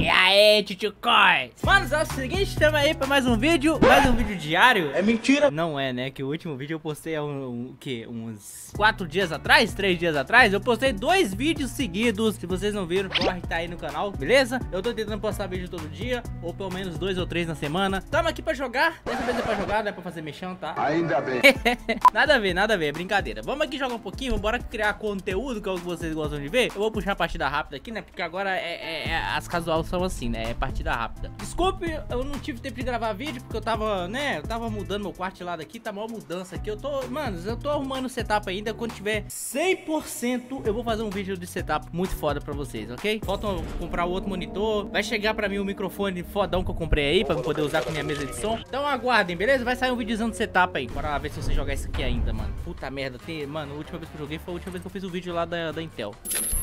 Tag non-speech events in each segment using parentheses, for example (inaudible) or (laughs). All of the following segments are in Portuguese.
E aí, tchutchucóis? Mano, é o seguinte, estamos aí pra mais um vídeo, mais um vídeo diário. É mentira. Não é, né? Que o último vídeo eu postei há um, um, que, uns quatro dias atrás, três dias atrás. Eu postei dois vídeos seguidos. Se vocês não viram, corre, tá aí no canal, beleza? Eu tô tentando postar vídeo todo dia, ou pelo menos dois ou três na semana. Tamo aqui pra jogar. Dessa vez é pra jogar, não é pra fazer mexão, tá? Ainda bem. (laughs) nada a ver, nada a ver, é brincadeira. Vamos aqui jogar um pouquinho, bora criar conteúdo, que é o que vocês gostam de ver. Eu vou puxar a partida rápida aqui, né? Porque agora é, é, é as casual são assim, né? É partida rápida. Desculpe, eu não tive tempo de gravar vídeo, porque eu tava, né? Eu tava mudando meu quarto de lado aqui, tá maior mudança aqui. Eu tô, mano, eu tô arrumando o setup ainda. Quando tiver 100%, eu vou fazer um vídeo de setup muito foda pra vocês, ok? Falta comprar o outro monitor. Vai chegar pra mim o microfone fodão que eu comprei aí, pra poder usar com minha mesa de som. Então aguardem, beleza? Vai sair um videozão de setup aí. Bora lá ver se você jogar isso aqui ainda, mano. Puta merda. Tem, mano, a última vez que eu joguei foi a última vez que eu fiz o vídeo lá da, da Intel.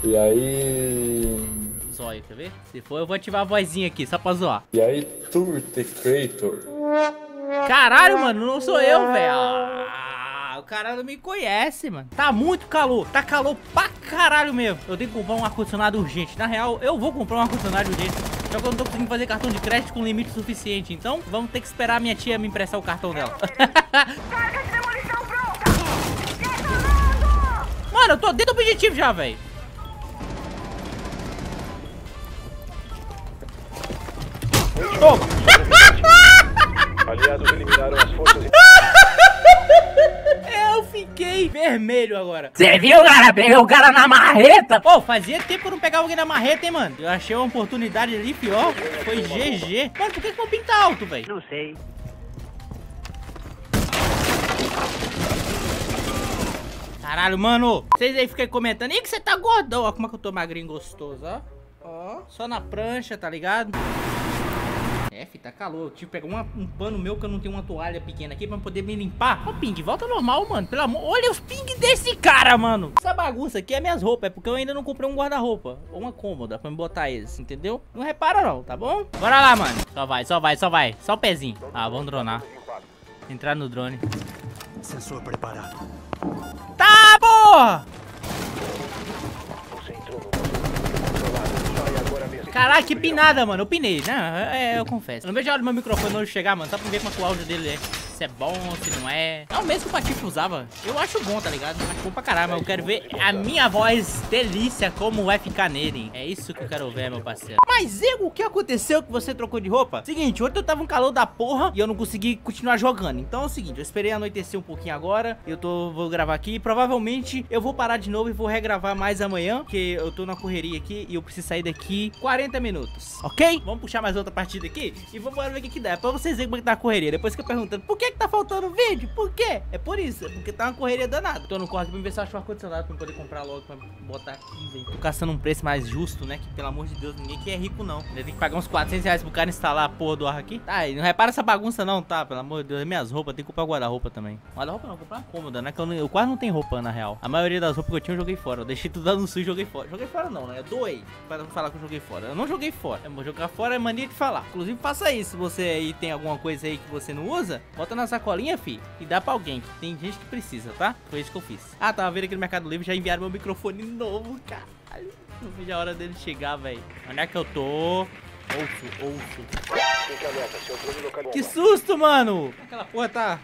E aí. Zóio, quer ver? Se for, eu vou ativar a vozinha aqui, só pra zoar. E aí, Tour the Creator. Caralho, mano, não sou eu, velho. Ah, o cara não me conhece, mano. Tá muito calor. Tá calor pra caralho mesmo. Eu tenho que comprar um ar-condicionado urgente. Na real, eu vou comprar um ar-condicionado urgente. Só que eu não tô conseguindo fazer cartão de crédito com limite suficiente. Então, vamos ter que esperar a minha tia me emprestar o cartão dela. Carga de demolição pronta! Detonando! Mano, eu tô dentro do objetivo já, velho. Toma. (laughs) Aliados eliminaram as forças. Eu fiquei vermelho agora. Você viu, cara? Peguei o cara na marreta. Pô, fazia tempo que eu não pegava alguém na marreta, hein, mano. Eu achei uma oportunidade ali pior. Foi GG. Mano, por que que meu ping tá alto, velho? Não sei. Caralho, mano. Vocês aí ficam comentando. Ih, que você tá gordão. Ó, como é que eu tô magrinho gostoso, ó. Ó, só na prancha, tá ligado? É, fi, tá calor. Que pegar uma- um pano meu que eu não tenho uma toalha pequena aqui pra poder me limpar. Ó, Ping, volta normal, mano. Pelo amor. Olha os ping desse cara, mano. Essa bagunça aqui é minhas roupas. É porque eu ainda não comprei um guarda-roupa. Ou uma cômoda pra me botar eles, entendeu? Não repara, não, tá bom? Bora lá, mano. Só vai, só vai, só vai. Só o pezinho. Ah, vamos dronar. Entrar no drone. Sensor preparado. Tá, porra! Você entrou no nosso controlado. Sai agora mesmo. Caraca, que pinada, mano. Eu pinei, né? É, eu confesso. Eu não vejo a hora do meu microfone hoje chegar, mano. Só pra ver como é que o áudio dele é. Se é bom, se não é. É o mesmo que o Patife usava. Eu acho bom, tá ligado? Acho bom pra caralho, mas eu quero ver a minha voz delícia como vai ficar nele. É isso que eu quero ver, meu parceiro. Mas e o que aconteceu que você trocou de roupa? Seguinte, ontem eu tava um calor da porra e eu não consegui continuar jogando. Então é o seguinte, eu esperei anoitecer um pouquinho agora. Eu tô, vou gravar aqui. Provavelmente eu vou parar de novo e vou regravar mais amanhã. Porque eu tô na correria aqui e eu preciso sair daqui 40 minutos. Ok? Vamos puxar mais outra partida aqui e vamos ver o que, que dá. É pra vocês verem como é que tá a correria. Depois que eu perguntando por que, que tá faltando vídeo? Por quê? É por isso. É porque tá uma correria danada. Tô no corte pra ver se eu acho um ar-condicionado pra eu poder comprar logo pra botar aqui, velho. Tô caçando um preço mais justo, né? Que pelo amor de Deus, ninguém que é rico, não. Tem que pagar uns 400 reais pro cara instalar a porra do ar aqui. Tá, e não repara essa bagunça, não, tá? Pelo amor de Deus, é minhas roupas. Tem que comprar guarda-roupa também. Guarda-roupa não, comprar uma cômoda, né? Que eu, não- eu quase não tenho roupa, na real. A maioria das roupas que eu tinha eu joguei fora. Eu deixei tudo lá no sul e joguei fora. Joguei fora não, né? Eu doei pra não falar que eu joguei fora. Eu não joguei fora. Eu jogar fora é mania de falar. Inclusive, faça isso. Se você aí tem alguma coisa aí que você não usa, bota na sacolinha, fi, e dá pra alguém. que Tem gente que precisa, tá? Foi isso que eu fiz. Ah, tava vendo aqui no Mercado Livre, já enviaram meu microfone novo, caralho. Não vejo a hora dele chegar, velho. Onde é que eu tô? Ouço, ouço. Que susto, mano! Aquela porra tá...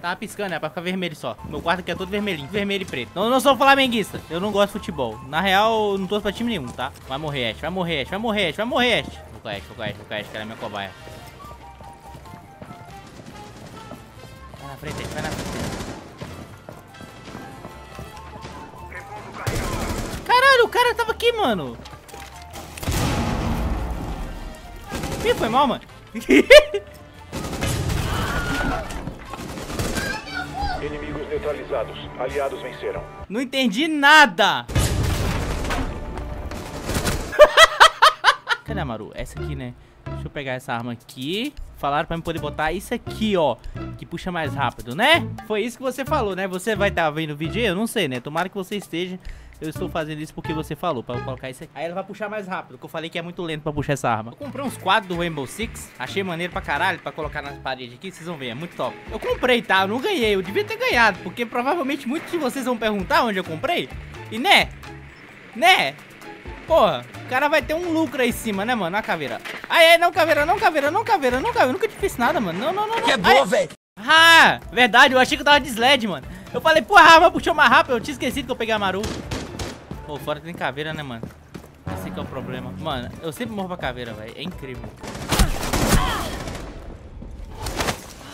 Tava piscando, é pra ficar vermelho só. Meu quarto aqui é todo vermelhinho, vermelho e preto. Não, não sou flamenguista, eu não gosto de futebol. Na real, não torço pra time nenhum, tá? Vai morrer, Ash, vai morrer, Ash, vai morrer, Ash, vai morrer, Ash. Vou com Ash, vou com Ash, vou com Ash, que ela é minha cobaia. Frente, vai na frente. Caralho, o cara tava aqui, mano. Ih, foi mal, mano. (laughs) Inimigos neutralizados. Aliados venceram. Não entendi nada. Cadê a Maru? Essa aqui, né? Deixa eu pegar essa arma aqui. Falaram pra mim poder botar isso aqui, ó. Que puxa mais rápido, né? Foi isso que você falou, né? Você vai estar vendo o vídeo? Eu não sei, né? Tomara que você esteja. Eu estou fazendo isso porque você falou, pra eu colocar isso aqui. Aí ela vai puxar mais rápido, que eu falei que é muito lento pra puxar essa arma. Eu comprei uns quadros do Rainbow Six, achei maneiro pra caralho, pra colocar nas paredes aqui, vocês vão ver, é muito top. Eu comprei, tá? Eu não ganhei, eu devia ter ganhado, porque provavelmente muitos de vocês vão perguntar onde eu comprei. E né? Né? Porra, o cara vai ter um lucro aí em cima, né, mano? A caveira. Ai, ai, não, caveira, não, caveira, não, caveira, não, caveira. Nunca te fiz nada, mano. Não, não, não. Quebrou, velho. Ah, verdade, eu achei que eu tava de sled, mano. Eu falei, porra, a arma puxou mais rápido. Eu tinha esquecido que eu peguei a Maru. Pô, fora tem caveira, né, mano? Esse que é o problema. Mano, eu sempre morro pra caveira, velho. É incrível.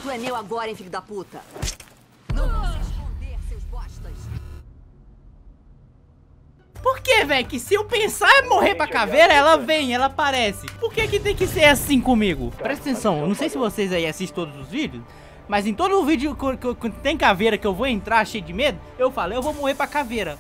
Tu é meu agora, hein, filho da puta? Velho? Que se eu pensar em morrer pra caveira, ela vem, ela aparece. Por que que tem que ser assim comigo? Presta atenção, eu não sei se vocês aí assistem todos os vídeos, mas em todo o vídeo que, que- que tem caveira que eu vou entrar cheio de medo, eu falo, eu vou morrer pra caveira.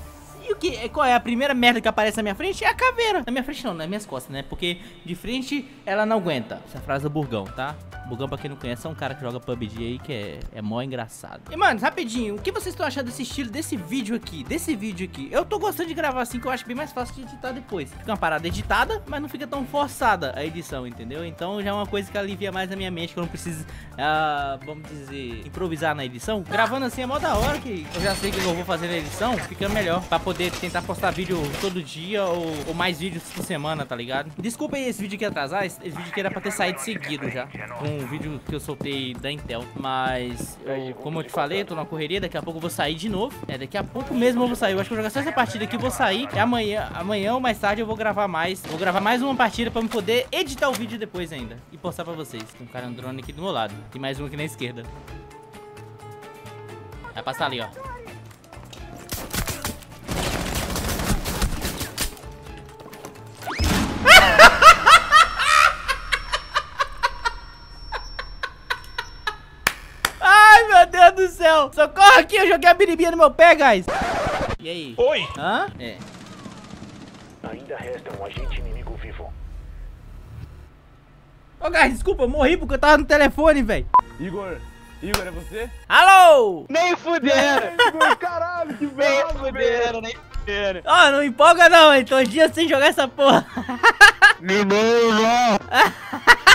E o que? Qual é a primeira merda que aparece na minha frente? É a caveira. Na minha frente não, nas minhas costas, né? Porque de frente ela não aguenta. Essa frase é Burgão, tá? Burgão, pra quem não conhece, é um cara que joga PUBG aí que é, é mó engraçado. E, mano, rapidinho, o que vocês estão achando desse estilo, desse vídeo aqui? Desse vídeo aqui? Eu tô gostando de gravar assim, que eu acho bem mais fácil de editar depois. Fica uma parada editada, mas não fica tão forçada a edição, entendeu? Então já é uma coisa que alivia mais a minha mente, que eu não preciso, ah, vamos dizer, improvisar na edição. Gravando assim é mó da hora, que eu já sei o que eu vou fazer na edição, fica melhor. Pra poder tentar postar vídeo todo dia ou, ou mais vídeos por semana, tá ligado? Desculpa aí esse vídeo aqui atrasar, esse, esse vídeo aqui era pra ter saído seguido já. Com um vídeo que eu soltei da Intel. Mas, eu- como eu te falei, eu tô na correria, daqui a pouco eu vou sair de novo. É, daqui a pouco mesmo eu vou sair. Eu acho que eu vou jogar só essa partida aqui, vou sair. E amanhã, amanhã ou mais tarde eu vou gravar mais. Vou gravar mais uma partida pra eu poder editar o vídeo depois ainda. E postar pra vocês. Tem um cara andando aqui do meu lado. Tem mais um aqui na esquerda. Vai passar ali, ó. Do céu. Socorro aqui, eu joguei a biribinha no meu pé, guys. E aí? Oi! Hã? É. Ainda resta um agente inimigo vivo. Ô, guys, desculpa, eu morri porque eu tava no telefone, velho. Igor, Igor, é você? Alô? Nem fuderam! (laughs) Caralho, que nem fuderam, nem fuderam. Ó, não empolga não, hein? Tô dias sem jogar essa porra. Menino! Ai, (laughs)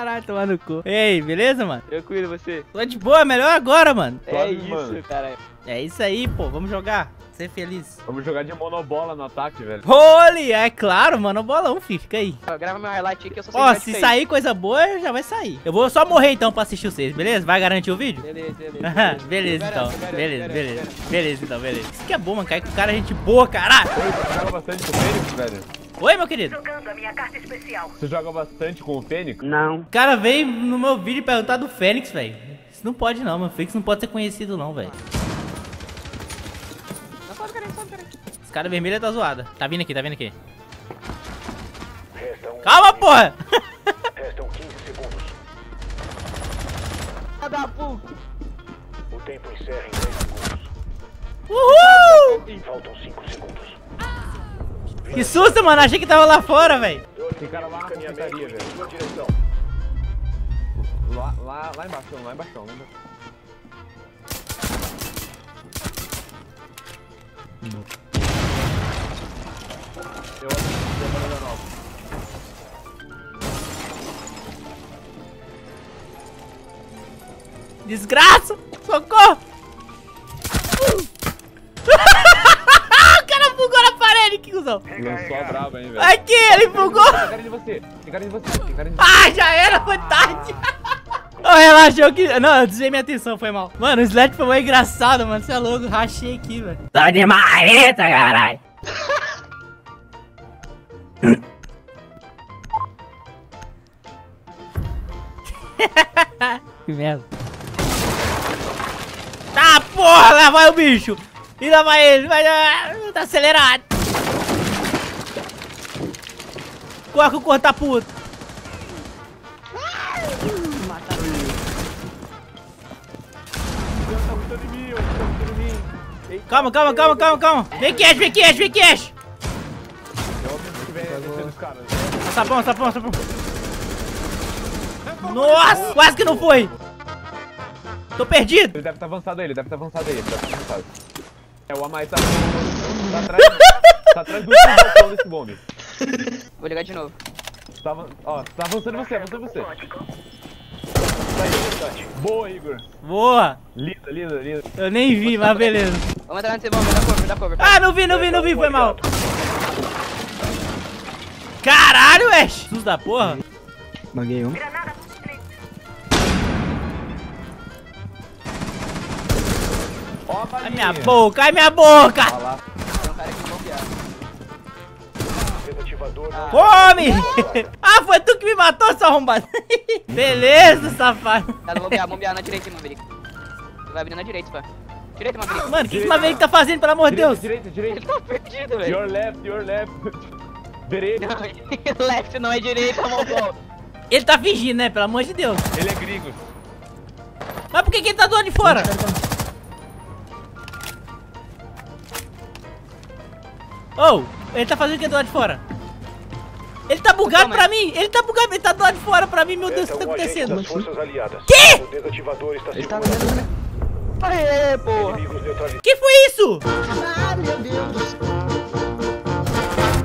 caralho, tomar no cu. Ei, beleza, mano? Eu cuido você. Tô de boa, melhor agora, mano. É isso, mano. cara. É isso aí, pô. Vamos jogar. Ser feliz. Vamos jogar de monobola no ataque, velho. Holy, é claro, mano. Bolão, filho. Fica aí. Ó, Grava meu highlight aí que eu sei Ó, se sair coisa boa, já vai sair. Eu vou só morrer então pra assistir vocês, beleza? Vai garantir o vídeo? Beleza, beleza. (laughs) beleza, então. Beleza, garanto, beleza. garanto. Beleza, então, beleza. Isso que é bom, mano. Cair com cara, gente boa, caralho. Você joga bastante com o Fênix, velho? Oi, meu querido. Jogando a minha carta especial. Você joga bastante com o Fênix? O cara veio no meu vídeo perguntar do Fênix, velho. Isso não pode não, mano. Fênix não pode ser conhecido não, velho. Não. Esse cara vermelho tá zoada. Tá vindo aqui, tá vindo aqui. Restam, Calma, porra! restam 15 segundos. Filha da puta. O tempo encerra em 10 segundos. Uhul! Faltam 5 segundos. Que susto, mano. Achei que tava lá fora, velho. Tem cara lá na confeitaria, velho. Lá, lá, lá embaixo, lá embaixo, lá embaixo. Eu acho que é Banana Nova. Desgraça! Socorro! Cuzão. Lançou a braba, hein, velho. Aqui, ele bugou. Tem cara de você, tem cara de você, tem cara de você. Ah, já era, foi tarde. Ô, relaxou que... Não, eu desviei minha atenção, foi mal. Mano, o Sled foi muito engraçado, mano. Você é louco, rachei aqui, velho. Tá de marreta, caralho. (laughs) Que merda. Tá, porra, lá vai o bicho. E lá vai ele, vai... Tá acelerado. Corre corpo tá puto. Calma, calma, calma, calma, calma. Vem cash, vem cash, vem cash. Caras. Sapão, sapão, sapão. Nossa, quase que não foi. Tô perdido. Ele deve estar avançado aí, ele deve estar avançado aí, ele deve estar avançado. É, o Amai tá, tá atrás, tá atrás do último desse bombe. Vou ligar de novo. Tá, ó, tá avançando você, avançando você. Boa, Igor. Boa. Linda, linda, linda. Eu nem vi, mas beleza. Vamos entrar nesse bombe, dá cover, dá cover. Ah, não vi, não vi, não vi, foi mal. Caralho, Ash! Susto da porra. Baguei um. Ai, minha boca, ai, minha boca! Come! ah, foi tu que me matou, seu arrombado. (laughs) Beleza, safado. Tá bombear, bombear na direita, Maverick. Tu vai abrir na direita, pá. Direita, Maverick. Mano, o que esse Maverick tá fazendo, pelo amor de Deus? Direita, direita, Ele tá perdido, velho. Your left, your left. Direita. (laughs) Left não é direita, mongol. Ele tá fingindo, né? Pelo amor de Deus. Ele é gringo. Mas por que, que ele tá do lado de fora? Oh, ele tá fazendo o que do lado de fora? Ele tá bugado Calma pra mim! Ele tá bugado, ele tá do lado de fora pra mim, meu Deus, o que tá um agente acontecendo? das forças aliadas. Quê? O desativador está Ele tá vendo. Aê, porra. Que foi isso?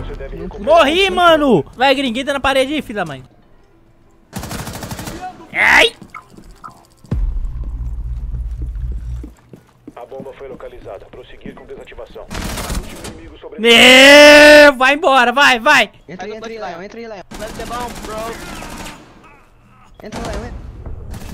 Você deve recuperar. Morri, mano! Vai, gringuita na parede aí, filho da mãe. Ai! Bomba foi localizada. Prosseguir com desativação. Último inimigo sobre. Meu, vai embora, vai, vai! Entra aí, entra aí, Lion, entra aí, Lion. Let's the bomb, bro. Entra, Lion, entra.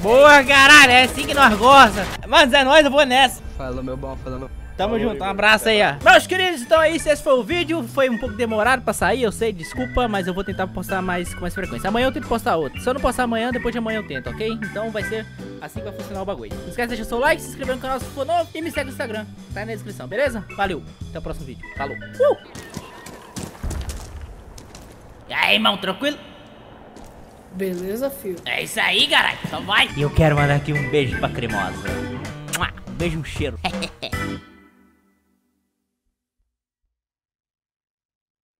Boa, caralho, é assim que nós gosta. Mano, é nóis, eu vou nessa. Falou, meu bom, falou, meu Tamo junto, um abraço aí, ó. Meus queridos, então é isso, esse foi o vídeo. Foi um pouco demorado pra sair, eu sei, desculpa, mas eu vou tentar postar mais com mais frequência. Amanhã eu tento postar outro. Se eu não postar amanhã, depois de amanhã eu tento, ok? Então vai ser assim que vai funcionar o bagulho. Não esquece de deixar seu like, se inscrever no canal se for novo e me segue no Instagram. Tá aí na descrição, beleza? Valeu, até o próximo vídeo. Falou. Uh! E aí, irmão, tranquilo? Beleza, filho. É isso aí, caralho. Só vai. E eu quero mandar aqui um beijo pra cremosa. Um beijo, um cheiro. (laughs)